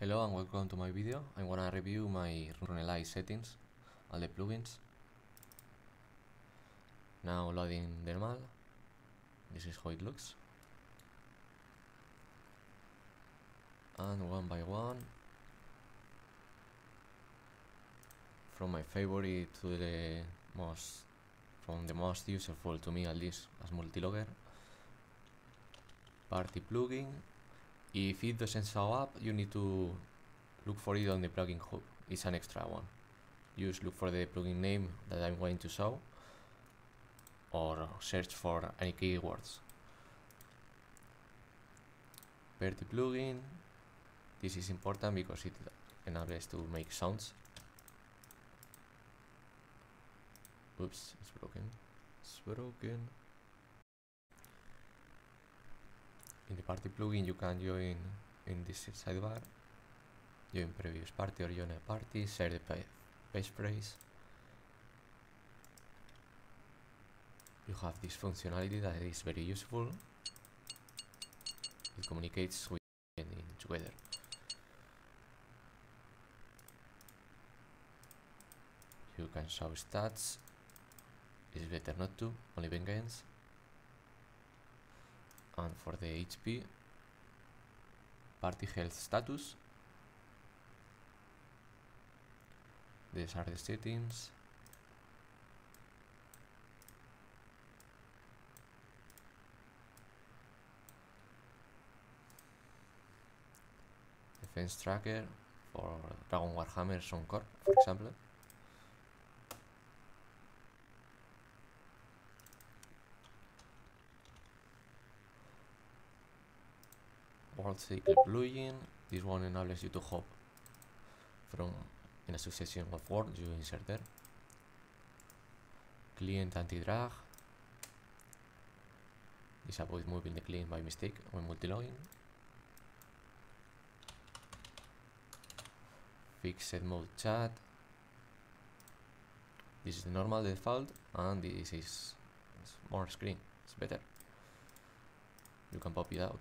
Hello and welcome to my video. I'm gonna review my Runelite settings, all the plugins. Now loading the normal. This is how it looks. And one by one, from my favorite to the most, from the most useful to me at least as multilogger. Party plugin, if it doesn't show up, you need to look for it on the plugin hub. It's an extra one. Just look for the plugin name that I'm going to show or search for any keywords. Party plugin. This is important because it enables to make sounds. Oops, it's broken. It's broken. In the party plugin you can join in this sidebar. Join previous party or join a party share the passphrase you have this functionality that is very useful. It communicates with together. You can show stats. It's better not to only vengeance and for the HP party health status. These are the settings. Defense tracker for Dragon Warhammer Corp, for example World Cycle plugin. This one enables you to hop from in a succession of words you insert there. Client anti-drag. This avoids moving the client by mistake when multi-logging. Fixed mode chat. This is the normal default and this is more screen. It's better. You can pop it out.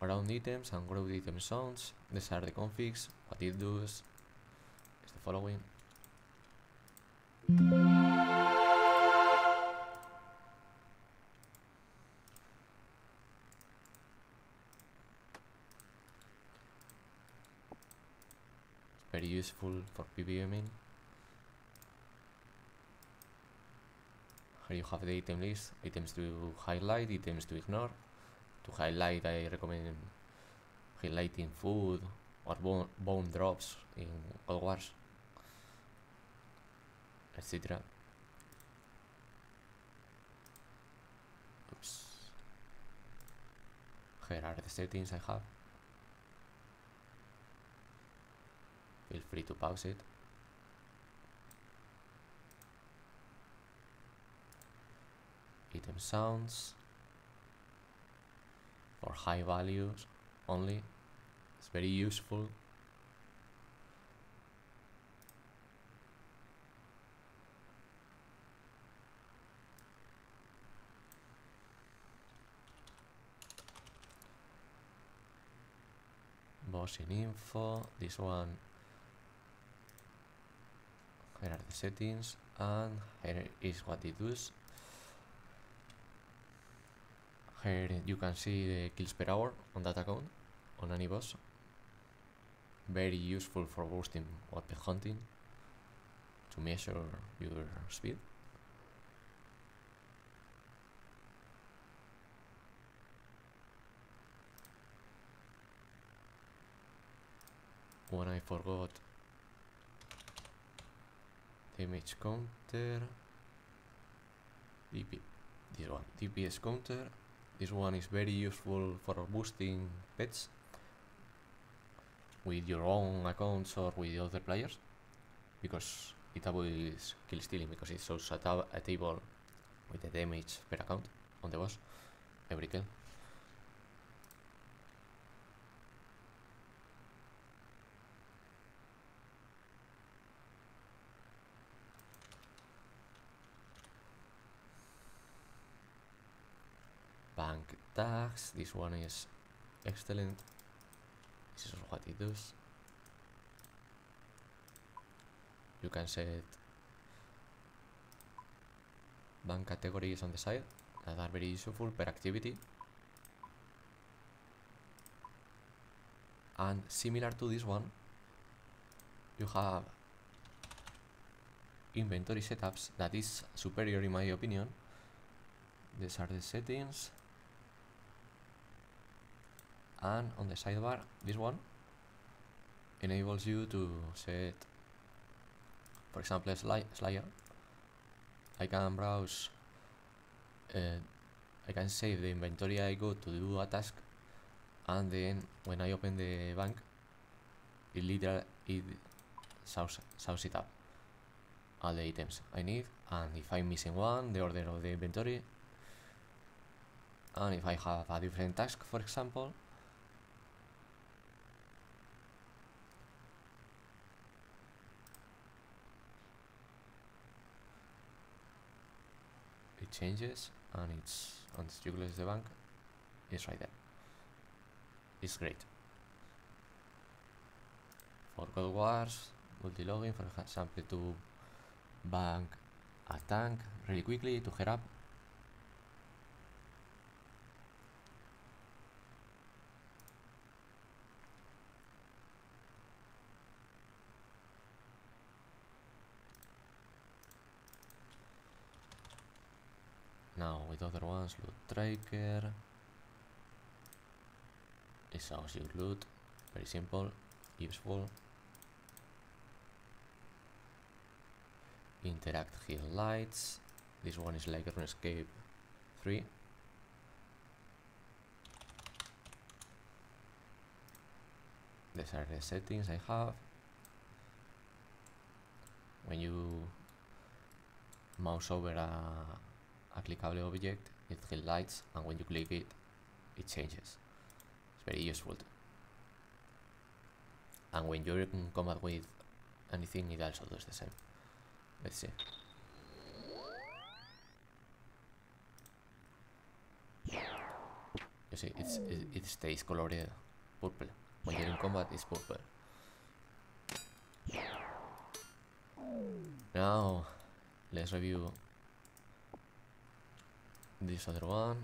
Ground items and ground item sounds, these are the configs, what it does is the following. It's very useful for PVMing. Here you have the item list, items to highlight, items to ignore. To highlight, I recommend highlighting food or bone, bone drops in God Wars, etc. Oops. Here are the settings I have. Feel free to pause it. Item sounds for high values only. It's very useful. Boss in info this one. Here are the settings and here is what it does here you can see the kills per hour on that account on any boss. Very useful for boosting weapon hunting to measure your speed. When I forgot damage counter DP this one DPS counter this one is very useful for boosting pets with your own accounts or with other players because it avoids kill stealing because it shows a, tab a table with the damage per account on the boss every kill. Bank tags this one is excellent. This is what it does. You can set bank categories on the side that are very useful per activity. And similar to this one you have inventory setups that is superior in my opinion. These are the settings and on the sidebar this one enables you to set for example a sli slider. I can browse uh, I can save the inventory I go to do a task and then when I open the bank it literally it shows it up. All the items I need and if I'm missing one the order of the inventory. And if I have a different task for example it changes and it's once you close the bank it's right there. It's great. For God Wars multi-logging for example to bank a tank really quickly to head up now with other ones loot tracker it shows you loot very simple. Useful. Interact here lights. This one is like RuneScape 3 these are the settings I have. When you mouse over a, a clickable object it highlights and when you click it it changes. It's very useful. And when you're in combat with anything it also does the same. Let's see. You see it's it, it stays colored purple. When you're in combat it's purple. Now let's review this other one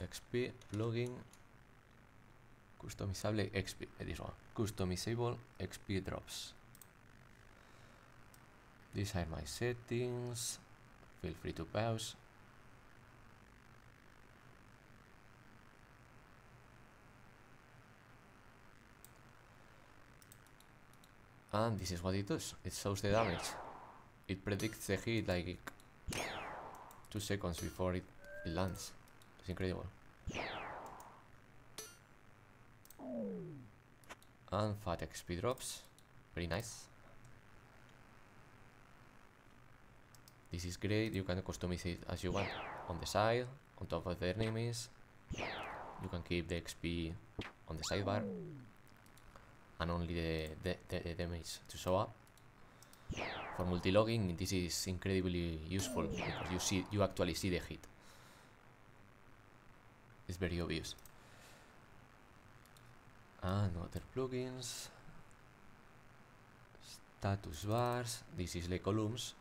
xp plugin customizable xp eh, this one customizable xp drops. These are my settings. Feel free to pause. And this is what it does. It shows the damage. It predicts the hit like two seconds before it, it lands. It's incredible. And fat XP drops. Very nice. This is great. You can customize it as you want. On the side on top of the enemies. You can keep the XP on the sidebar. And only the, the, the, the damage to show up. For multi-logging this is incredibly useful because you see you actually see the hit it's very obvious. Ah, and other plugins. Status bars. This is the columns.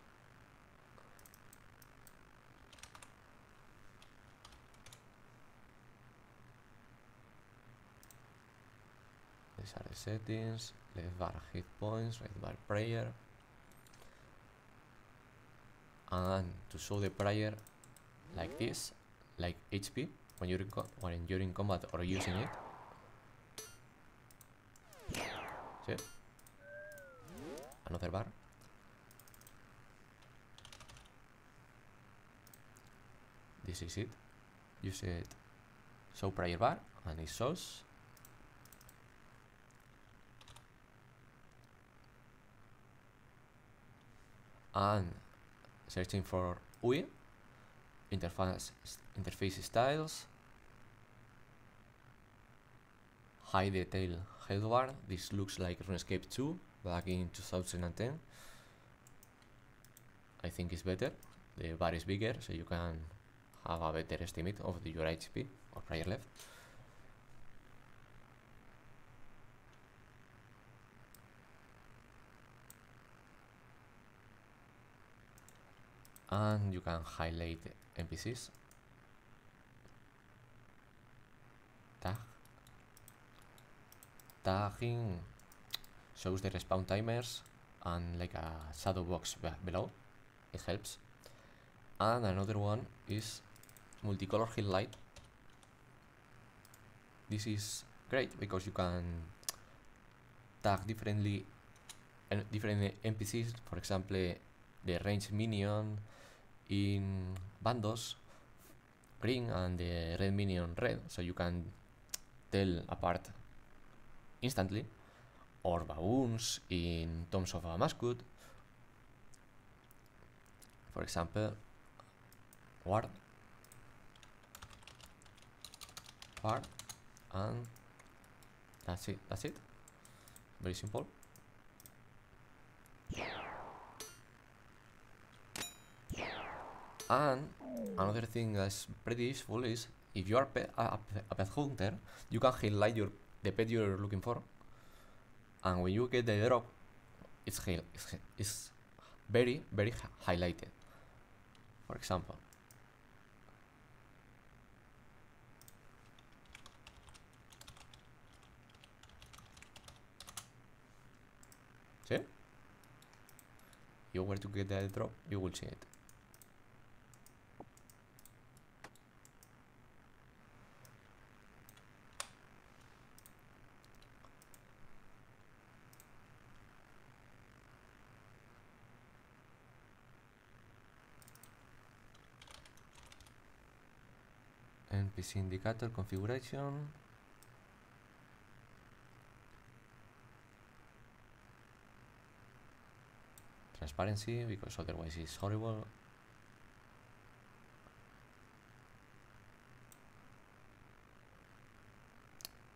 These are the settings. Left bar hit points. Right bar prayer. And to show the prayer like this like HP when you're in when you're in combat or using it. See another bar. This is it. You said So prayer bar and it shows. And searching for UI interface interface styles high detail health bar this looks like RuneScape 2 back in 2010 I think it's better. The bar is bigger so you can have a better estimate of the, your HP or player left. And you can highlight NPCs. Tag. Tagging shows the respawn timers and like a shadow box below. It helps. And another one is multicolor highlight. This is great because you can tag differently and different NPCs. For example, the range minion in bandos green and the red minion red, so you can tell apart instantly or baboons in Tombs of Amascut. For example, ward, ward, and that's it. That's it. Very simple. And another thing that's pretty useful is if you are a, a pet hunter, you can highlight your the pet you're looking for. And when you get the drop it's, it's, it's very very highlighted. For example. See? You were to get the drop you will see it NPC indicator configuration. Transparency because otherwise it's horrible.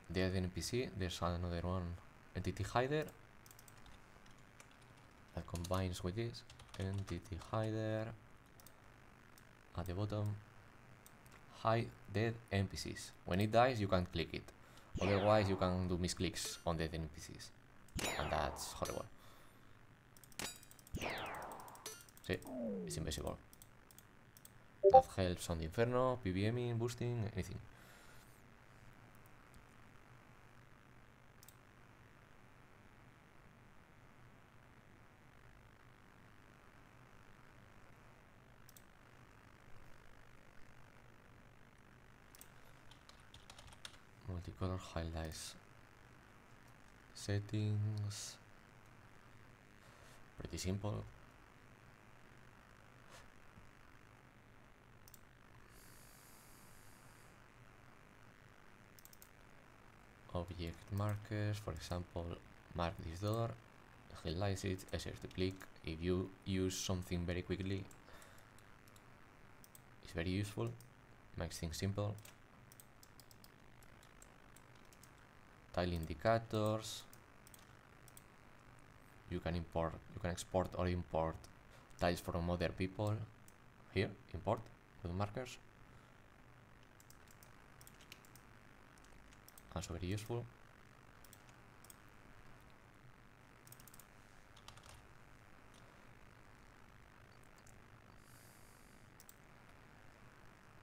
The NPC there's another one. Entity hider. That combines with this. Entity hider. At the bottom hide dead NPCs. When it dies, you can click it. Otherwise, you can do misclicks on dead NPCs. And that's horrible. See, it's invisible. That helps on the Inferno, PVMing, boosting, anything. Multicolor highlights. Settings. Pretty simple. Object markers for example mark this door highlight it easier to click if you use something very quickly it's very useful makes things simple tile indicators. You can import you can export or import tiles from other people. Here import with markers. Also very useful.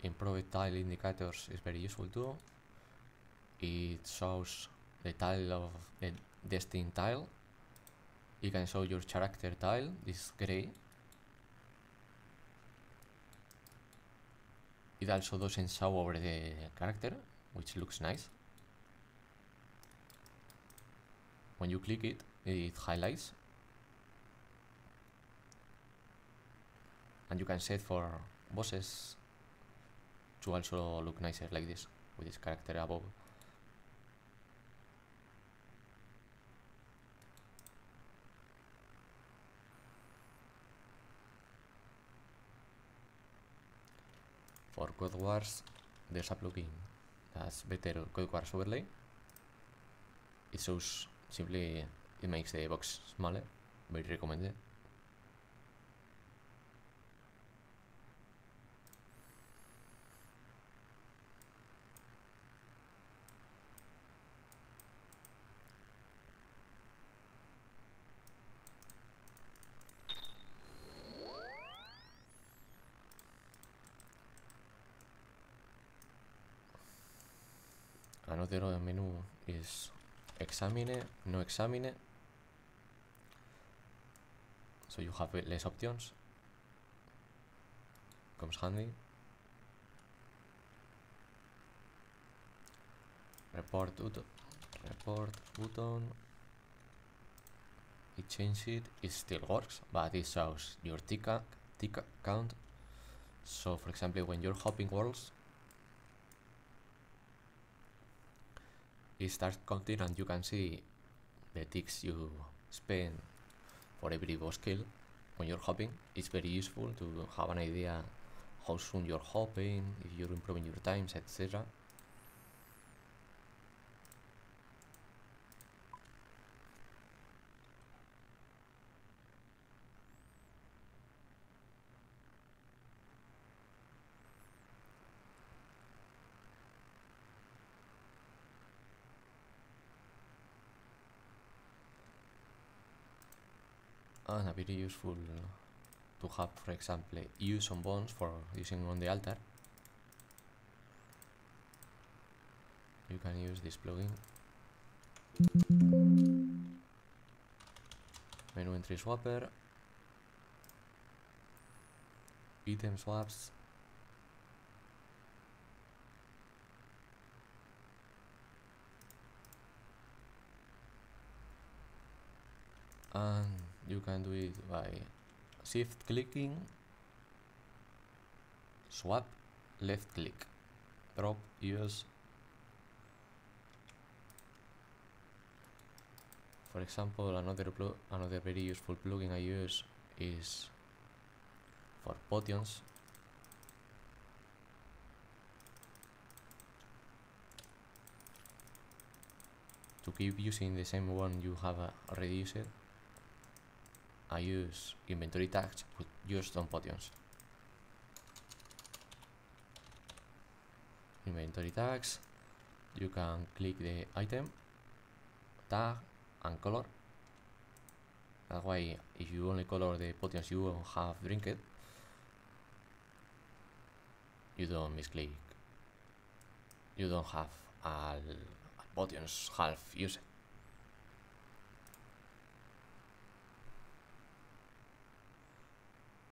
Improved tile indicators is very useful too. It shows the tile of the destined tile. You can show your character tile this gray. It also doesn't show over the character which looks nice. When you click it it highlights. And you can set for bosses to also look nicer like this with this character above for Code Wars there's a plugin that's better Code Wars overlay. It shows simply it makes the box smaller very recommended other menu is examine, no examine. So you have less options. Comes handy. Report button. Report button. It changed it. It still works, but it shows your tick, tick count. So, for example, when you're hopping worlds, it starts counting and you can see the ticks you spend for every boss kill when you're hopping. It's very useful to have an idea how soon you're hopping, if you're improving your times, etc. and a very useful to have for example use on bones for using on the altar. You can use this plugin. Menu entry swapper. Item swaps. And you can do it by shift clicking swap left click drop use. For example another another very useful plugin I use is for potions. To keep using the same one you have already used I use inventory tags with just on potions. Inventory tags, you can click the item, tag and color. That way, if you only color the potions you have drinking, you don't misclick. You don't have all potions half used.